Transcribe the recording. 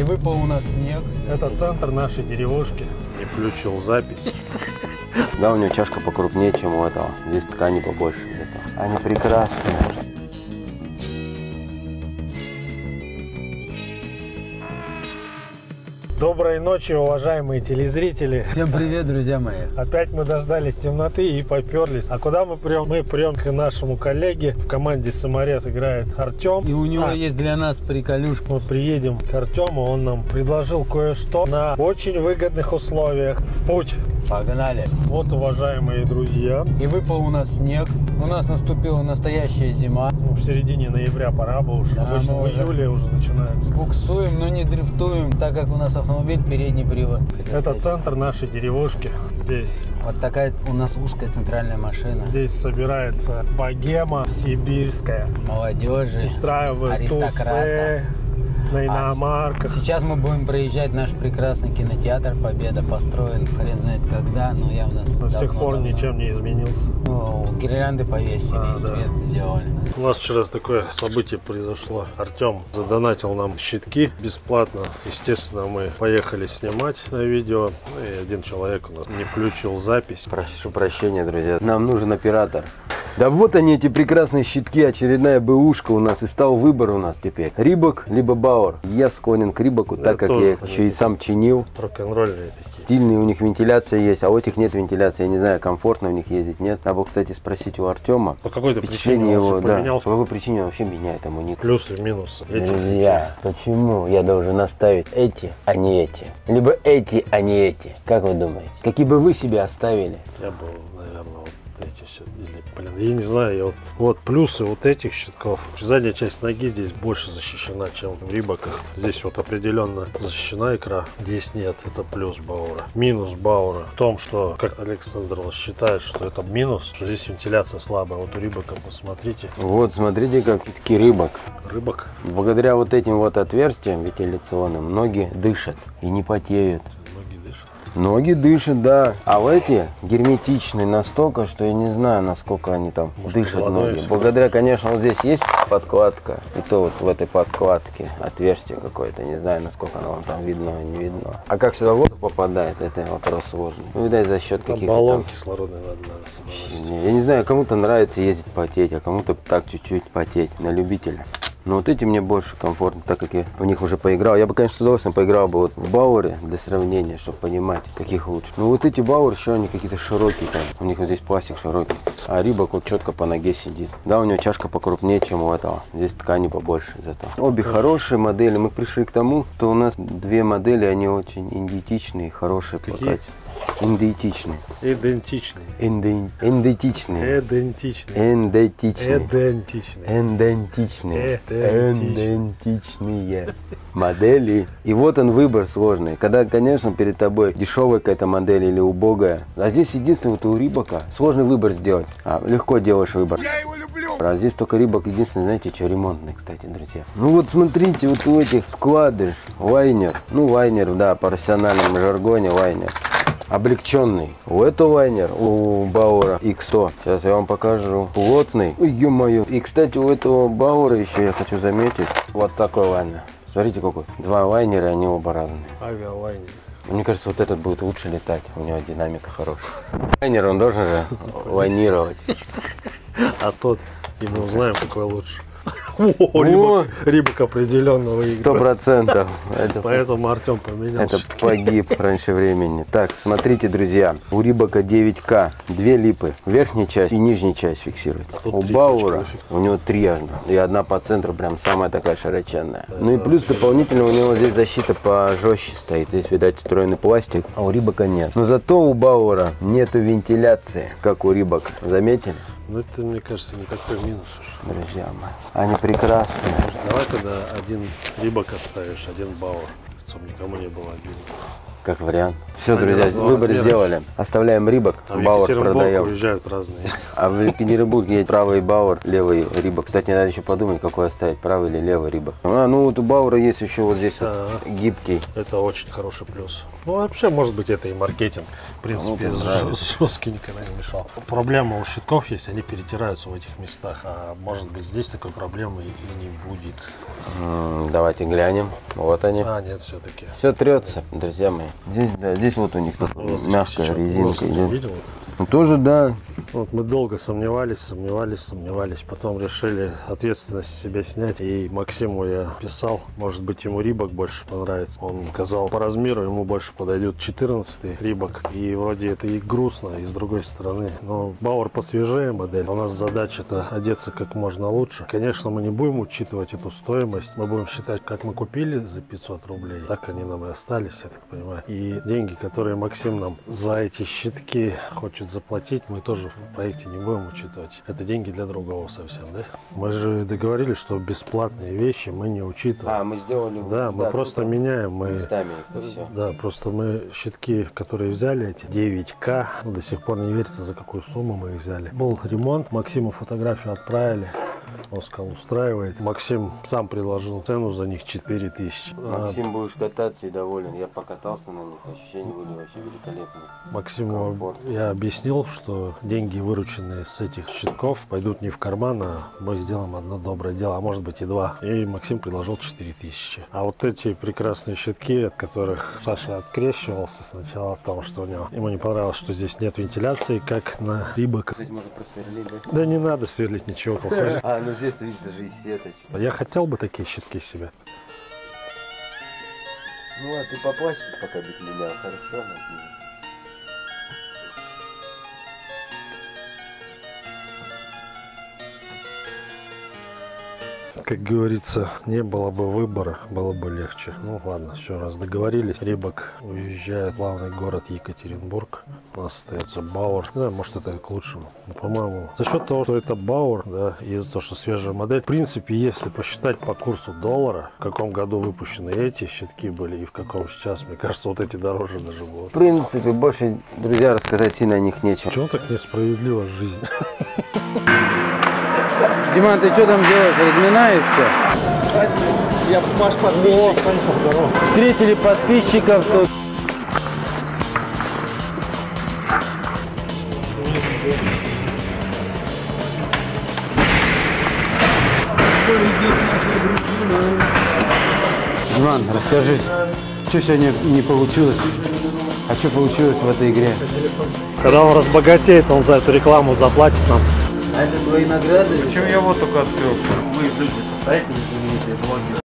И выпал у нас снег. Это центр нашей деревушки. Не включил запись. Да, у него чашка покрупнее, чем у этого. Здесь ткани побольше где-то. Они прекрасные. Доброй ночи, уважаемые телезрители. Всем привет, друзья мои. Опять мы дождались темноты и поперлись. А куда мы прем? Мы прем к нашему коллеге. В команде Саморез играет Артем. И у него А, есть для нас приколюшка. Мы приедем к Артему, он нам предложил кое-что на очень выгодных условиях. В Путь. Погнали. Вот, уважаемые друзья, И выпал у нас снег. У нас наступила настоящая зима. ну, в середине ноября пора бы уже. Да, Обычно мы в июле уже начинается. Буксуем, но не дрифтуем, так как у нас автомобиль передний привод. Это центр нашей деревушки. Здесь, Вот такая у нас узкая центральная машина. здесь собирается богема сибирская. Молодежи. Устраивают тусы на иномарках. Сейчас мы будем проезжать наш прекрасный кинотеатр Победа, построен хрен знает когда, но явно Но с тех давно, пор давно. ничем не изменился. Ну, гирлянды повесили, А, да. свет сделали. У нас вчера такое событие произошло. Артем задонатил нам щитки бесплатно. Естественно, мы поехали снимать на видео. Ну И один человек у нас не включил запись. Прошу прощения, друзья. Нам нужен оператор. Да вот они, эти прекрасные щитки, очередная бэушка у нас. И стал выбор у нас теперь. Рибок, либо Бауэр. Я склонен к Рибоку, Я так как я их еще и сам чинил. Рок-н-ролльные такие. Стильные у них вентиляция есть, а у этих нет вентиляции. Я не знаю, комфортно у них ездить, нет. Надо, кстати, спросить у Артема. По какой-то причине он его, вообще да. поменялся. По какой причине он вообще меняет ему ник? Плюсы и минусы. Этих и Друзья, почему я должен оставить эти, а не эти? Либо эти, а не эти? Как вы думаете? Какие бы вы себе оставили? Я бы, наверное, вот эти все. Или, блин, я не знаю. Я вот, вот плюсы вот этих щитков. Задняя часть ноги здесь больше защищена, чем в рибаках. Здесь вот определенно защищена икра. Здесь нет. Это плюс Баура. Минус Баура в том, что, как Александр считает, что это минус, что здесь вентиляция слабая. Вот у рибака посмотрите. Вот, смотрите, как все-таки рыбок. Рыбак Благодаря вот этим вот отверстиям вентиляционным ноги дышат и не потеют. Ноги дышат. Да. А в эти герметичные настолько, что я не знаю, насколько они там Может, дышат ноги. Благодаря, конечно, вот здесь есть подкладка. И то вот в этой подкладке отверстие какое-то. Не знаю, насколько оно вам там видно, не видно. А как сюда воздух попадает, это вопрос сложный. Ну, видать, за счет каких-то баллон там- кислородный надо, наверное, Я не знаю, кому-то нравится ездить потеть, а кому-то так чуть-чуть потеть, на любителя. Но вот эти мне больше комфортно, так как я в них уже поиграл. Я бы, конечно, с удовольствием поиграл бы вот в Бауэре для сравнения, чтобы понимать, каких лучше. Но вот эти Бауэр еще они какие-то широкие там. У них вот здесь пластик широкий. А Рибок вот четко по ноге сидит. Да, у него чашка покрупнее, чем у этого. Здесь ткани побольше зато. Обе хорошие модели. Мы пришли к тому, что у нас две модели, они очень идентичные, хорошие по Какие? качеству. Идентичные. Идентичный. Идентичные. Идентичный. Эндентичные. Идентичный. Эндентичные. Эдентичные. Эндентичные модели. И вот он выбор сложный. Когда, конечно, перед тобой дешевая какая-то модель или убогая. А здесь единственное, вот у Рибака сложный выбор сделать. А, легко делаешь выбор. Я его люблю. А здесь только Рибак единственный, знаете, что ремонтный, кстати, друзья. Ну вот смотрите, вот у этих вкладыш, лайнер. Ну, лайнер, да, по профессиональном жаргоне лайнер облегченный. У этого лайнер, у Бауэра X100. Сейчас я вам покажу. Плотный. Ой, ё-моё. И, кстати, у этого Бауэра еще я хочу заметить. Вот такой лайнер. Смотрите какой. Два лайнера, они оба разные. Авиалайнер. Мне кажется, вот этот будет лучше летать. У него динамика хорошая. Лайнер, он должен же лайнировать. А тот, и мы узнаем, какой лучше. О! Рибак, Рибак определенно Сто процентов. Это Поэтому Артем поменял. Это погиб раньше времени. Так, смотрите, друзья. У Рибака 9К. Две липы. Верхняя часть и нижняя часть фиксирует. А у точки у него три аж. И одна по центру прям самая такая широченная. Ну и плюс дополнительно у него здесь защита пожестче стоит. Здесь, видать, встроенный пластик, а у Рибака нет. Но зато у Бауэра нету вентиляции, как у Рибака. Заметили? Ну это, мне кажется, не такой минус уж. Друзья мои. Они прекрасные. Давай тогда один Рибак оставишь, один Бауэр. Чтобы никому не было обидно. Как вариант. Все, Они друзья, выбор размера. сделали. Оставляем Рибок, А Бауэр продаем. уезжают разные. А в Екатеринбург есть правый Бауэр, левый Рибок. Кстати, надо еще подумать, какой оставить, правый или левый Рибок. А, ну вот у Бауэра есть еще вот здесь Да. вот гибкий. Это очень хороший плюс. Ну, вообще, может быть, это и маркетинг. В принципе, нравится. жесткий никогда не мешал. Проблема у щитков есть, они перетираются в этих местах. А может быть, здесь такой проблемы и не будет. Давайте глянем. Вот они. А, нет, все-таки. Все трется, друзья мои. Здесь, да, здесь вот у них мягкая резинка идет. Видел? Ну, тоже, да. Вот мы долго сомневались, сомневались, сомневались. Потом решили ответственность с себя снять. И Максиму я писал, может быть, ему Рибок больше понравится. Он сказал, по размеру ему больше подойдет 14 Рибок. И вроде это и грустно, и с другой стороны. Но Бауэр посвежее модель. У нас задача-то одеться как можно лучше. Конечно, мы не будем учитывать эту стоимость. Мы будем считать, как мы купили за 500 рублей. Так они нам и остались, я так понимаю. И деньги, которые Максим нам за эти щитки хочет заплатить, мы тоже в проекте не будем учитывать. Это деньги для другого совсем, да? Мы же договорились, что бесплатные вещи мы не учитываем. А, мы сделали... Да, мы просто меняем, мы... Местами их и все. Да, просто мы щитки, которые взяли, эти 9К, ну, до сих пор не верится, за какую сумму мы их взяли. Был ремонт, Максиму фотографию отправили. Он сказал, устраивает. Максим сам предложил цену за них 4 тысячи. А Максим, будешь кататься и доволен. Я покатался на них, ощущения были вообще великолепные. Максиму Комфорт. я объяснил, что деньги, вырученные с этих щитков, пойдут не в карман, а мы сделаем одно доброе дело, а может быть и два. И Максим предложил 4 тысячи. А вот эти прекрасные щитки, от которых Саша открещивался сначала, потому что у него ему не понравилось, что здесь нет вентиляции, как на Рибок. Да? Да не надо сверлить ничего, колхоз. А, ну здесь, видишь, даже и сеточка. Я хотел бы такие щитки себе. Ну ладно, ты поплачь пока без меня, хорошо? Максим? Как говорится, не было бы выбора, было бы легче. Ну ладно, все, раз договорились. Рибок уезжает в главный город Екатеринбург. У нас остается Бауэр. Да, может это к лучшему. Но, по-моему, за счет того, что это Бауэр, да, и из-за того, что свежая модель, в принципе, если посчитать по курсу доллара, в каком году выпущены эти щитки были и в каком сейчас, мне кажется, вот эти дороже даже В будут. принципе, больше, друзья, рассказать сильно о них нечего. Почему так несправедлива жизнь? Диман, ты что там делаешь? Разминаешься? Я ваш подписчик. Встретили подписчиков тут. Диман, расскажи, что сегодня не получилось? А что получилось в этой игре? Когда он разбогатеет, он за эту рекламу заплатит нам. А это твои награды? Причем я вот только открылся. Вы люди состоятельные, знаменитые блогеры.